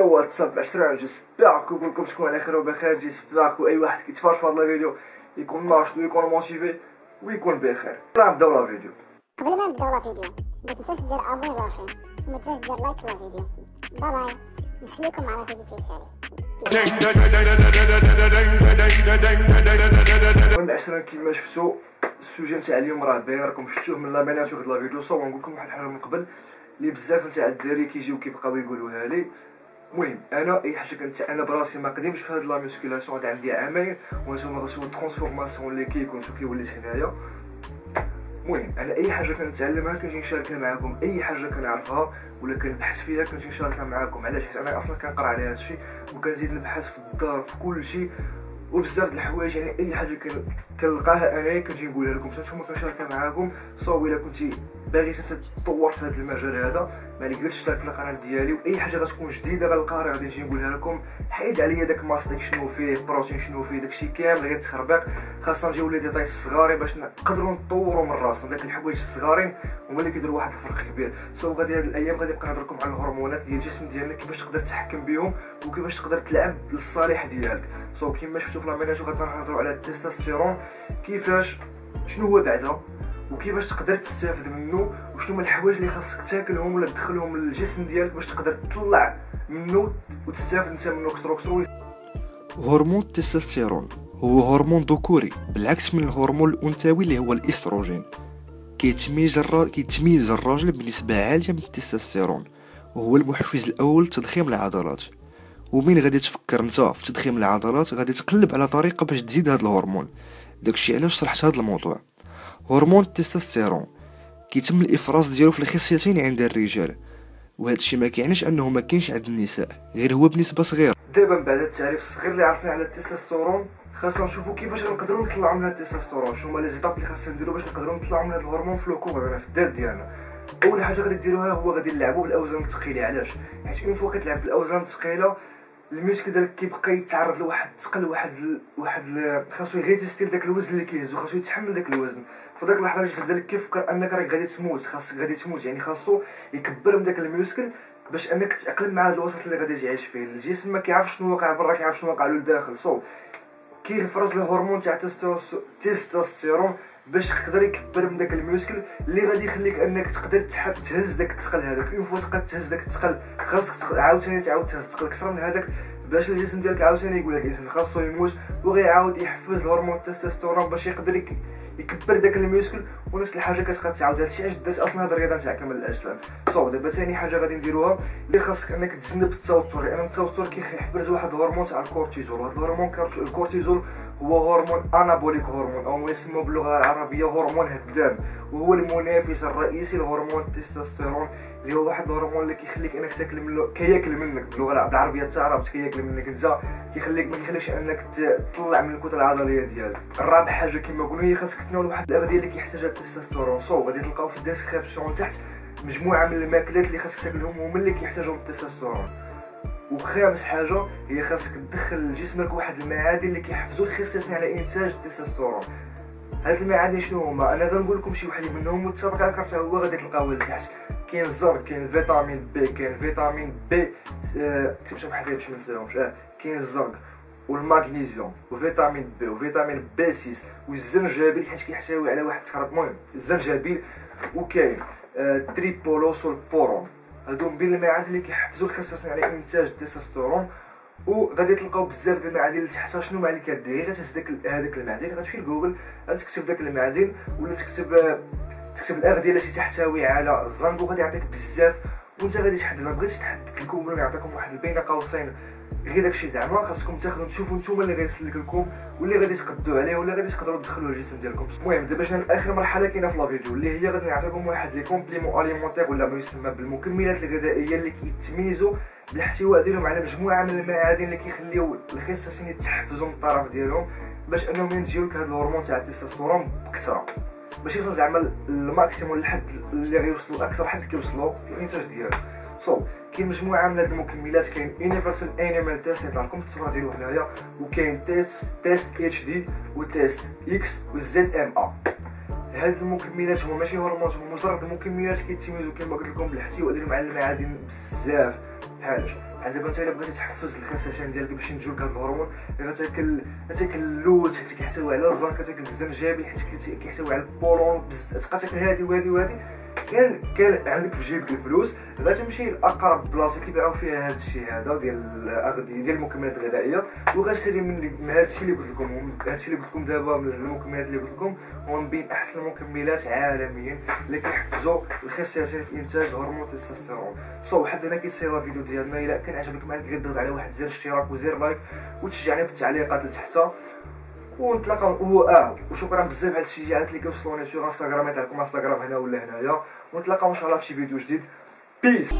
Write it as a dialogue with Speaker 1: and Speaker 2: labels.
Speaker 1: واتساب 10 جيسبيغ كلكم تكونوا على خير وبخير جيسبيغ اي واحد كيتفرج في هذا الفيديو يكون ناشط ويكون موتيفي ويكون بخير يلا نبداو لا فيديو
Speaker 2: قبل ما نبداو لا فيديو ما تنساش دير ابوني لاخي وما تنساش دير لايك لا فيديو باي باي نخليكم على فيديو تيسالي
Speaker 1: من العشرة كيما شفتو السوجي نتاع اليوم راه باين راكم شفتوه من لا مانياتور د لا فيديو صور نقول لكم واحد الحاجة من قبل اللي بزاف نتاع الدراري كيجيو كيبقاو يقولوها لي المهم أنا إي حاجة كنت أنا براسي ما قديمش في هاد la musculation هاد عندي عامين وأنتم غتشوفوا ال transformation اللي كيكون شو كيوليت هنايا. المهم أنا أي حاجة كنتعلمها كنجي نشاركها معكم أي حاجة كنعرفها ولا كنبحث فيها كنجي نشاركها معكم علاش؟ حيت أنا أصلا كنقرأ على هادشي وكنزيد نبحث في الدار في كل شيء وبزاف د الحوايج يعني اي حاجة كن- كنلقاها انايا كنجي نقولها لكم. حتى نتوما كنشاركها معاكم. سواء إلا كنتي باغي انت تطور في هذا المجال هذا ما عليك غير تشترك في القناة ديالي. وأي حاجة غتكون جديدة غنلقاها غادي نجي نقولها لكم. حيد عليا داك masse شنو فيه بروتين شنو فيه داكشي كامل غير تخربيق. خاصنا نجيو لي ديتاي الصغارين باش نقدروا نطوروا من راسنا. داك الحوايج الصغارين هما اللي كيديروا واحد الفرق كبير. so غادي هاد الأيام غادي نبقى نهضر لكم على الهرمونات ديال الجسم ديالنا كيفاش تقدر تحكم بهم وكيفاش تقدر تلعب للصالح ديالك. so كيما شفتوا في la miniature غادي نهضروا على التستوستيرون كيفاش شنو هو بعدا؟ وكيفاش تقدر تستافد منه؟ وشنو هما الحوايج اللي خاصك تاكلهم ولا تدخلهم للجسم ديالك باش تقدر تطلع منه وتستافد انت منه كسرو كسرو
Speaker 3: هرمون التستوستيرون هو هرمون ذكوري بالعكس من الهرمون الأنثوي اللي هو الإستروجين. كيتميز الرا... كيتميز الراجل بنسبة عالية من التستوستيرون وهو المحفز الأول لتضخيم العضلات. ومين غادي تفكر انت في تضخيم العضلات؟ غادي تقلب على طريقة باش تزيد هذا الهرمون. داكشي علاش شرحت هذا الموضوع؟ هرمون التستوستيرون. كيتم الإفراز ديالو في الخصيتين عند الرجال. وهذا الشيء ما كيعنيش أنه ما كاينش عند النساء غير هو بنسبة صغيرة.
Speaker 1: دابا من بعد التعريف الصغير اللي عرفنا على التستوستيرون خاصنا نشوفوا كيفاش غنقدروا نطلعوا من التستوستيرون. شنو هما لي زيتاب اللي خاصنا نديرو باش نقدروا نطلعوا من هاد الهرمون في الكور هنا في الدار ديالنا. أول حاجة غادي ديروها هو غادي نلعبوا بالأوزان الثقيلة. علاش؟ حيت أون فوا كتلعب بالأوزان الثقيلة ال muscle ديالك كيبقى يتعرض لواحد الثقل واحد. واحد. خاصو يrésister داك الوزن اللي كيهزو خاصو يتحمل داك الوزن فداك اللحظة الجسد ديالك كيفكر أنك راك غادي تموت خاصك غادي تموت يعني خاصو يكبر من داك ال muscle باش أنك تتأقلم مع هذا الوسط اللي غادي تعيش فيه الجسم ما كيعرفش شنو واقع برا كيعرف شنو واقع له لداخل صوب كيفرز الهرمون تاع التستوس- التستوستيرون باش يقدر يكبر من داك ال muscle اللي غادي يخليك انك تقدر تحب تهز داك الثقل هذاك. une fois تقدر تهز داك الثقل خاصك عاوتاني تعاود تهز الثقل أكثر من هذاك. باش الجسم ديالك عاوتاني يقول لك الانسان خاصو يموت وغيعاود يحفز الهرمون التستوستيرون باش يقدر يك- يكبر داك ال muscle ونفس الحاجة كتبقى تعاود. هادشي علاش درت أصلا هاد الرياضة نتاع كمال الأجسام. so دابا ثاني حاجة غادي نديروها اللي خاصك أنك تجنب التوتر. لأن التوتر كيحفز واحد الهرمون تاع الكورتيزول. وهذا الهرمون الكورتيزول هو هرمون catabolique هرمون أو ما يسمى باللغة العربية هرمون هدام وهو المنافس الرئيسي لهرمون التستوستيرون اللي هو واحد الهرمون اللي كيخليك إنك تاكل منه كياكل منك باللغة بالعربية تاع عرفت كياكل منك أنت كيخليك ما كيخليكش إنك تطلع من الكتلة العضلية ديالك. الرابع حاجة كما قلنا هي خاصك تناول واحد الأغذية اللي كيحتاجها التستوستيرون. so غادي تلقاو في ال description تحت مجموعة من الماكلات اللي خاصك تاكلهم هما اللي كيحتاجهم التستوستيرون. وخامس حاجة هي خاصك تدخل لجسمك واحد المعادن اللي كيحفزوا الخصيصين على إنتاج التستوستيرون. هاد المعادن شنو هما؟ أنا غنقول لكم شي وحدين منهم متفق على حتى هو غادي تلقاوه لتحت كاين الزنك كاين فيتامين B كاين فيتامين B آه، كتبت شي حاجة باش ما نساهمش. آه كاين الزنك والمغنيسيوم وفيتامين B وفيتامين B 6 والزنجبيل حيت كيحتوي على واحد التخرط المهم الزنجبيل وكاين آه، تريبولوس والبورون بين المعادن اللي كيحفزوا الخصيصين على إنتاج التستوستيرون وغادي تلقاو بزاف ديال المعادن اللي تحتها شنو مع اللي كدير؟ غتهز داك هذاك المعدن. غتمشي لجوجل غتكتب داك المعدن ولا تكتب تكتب الأغذية التي تحتوي على الزنك وغادي يعطيك بزاف وانت غادي تحدد ما بغيتش تحدد لكم ولا يعطيكم واحد بين قوسين غير داكشي زعما. خاصكم تاخذوا تشوفوا نتوما اللي غيسلك لكم واللي غادي تقدوا عليه ولا غادي تقدروا تدخلوه للجسم ديالكم. المهم دابا جينا لاخر مرحلة كاينة في la vidéo اللي هي غادي نعطيكم واحد les compléments alimentaires ولا ما يسمى بالمكملات الغذائية اللي كيتميزوا بالاحتواء ديالهم على مجموعة من المعادن اللي كيخليو الخصيتين يتحفزوا من الطرف ديالهم باش أنهم ينتجوا لك هذا الهرمون تاع التستوستيرون بكثرة. باش يوصل زعما ال maximum الحد اللي غيوصلوا أكثر حد كيوصلوا في الانتاج ديالو. so كاين مجموعة من هاد المكملات كاين Universal Animal Test يطلع لكم التصويره ديالو هنايا وكاين تيست Test HD و Test X وال ZMA هاد المكملات هما ماشي هرمونات هما مجرد مكملات كيتميزوا كما قلت لكم بالاحتواء ديالهم على المعادن بزاف بحال يعني دابا انت الا بغيتي تحفز الخصيتين ديالك باش ينتجو لك هاد الهرمون غتاكل غتاكل اللوز حيت كيحتوي على الزنك كتاكل الزنجبيل حيت كيحتوي على البولون بز- تبقى تاكل هادي وهادي وهادي. كان كان عندك في جيبك الفلوس غتمشي لأقرب بلاصة كيبيعوا فيها هاد الشيء هذا ديال الاغذيه ديال المكملات الغذائية. وغتشري من هاد الشيء اللي قلت لكم هاد الشيء اللي قلت لكم دابا من المكملات اللي قلت لكم هو من بين أحسن المكملات عالميا اللي كيحفزوا الخصيتين في إنتاج هرمون التستوستيرون. so حد هنا كيتسالى الفيديو ديالنا إلا كان عجبك ما عليك غير ضغط على واحد زر اشتراك وزر like وتشجعني في التعليقات لتحت ونتلاقاو و آه وشكرا بزاف على التشجيعات اللي كيوصلوني في انستغرام عندكم انستغرام هنا ولا هنايا ونتلاقاو إن شاء الله في شي فيديو جديد. بيس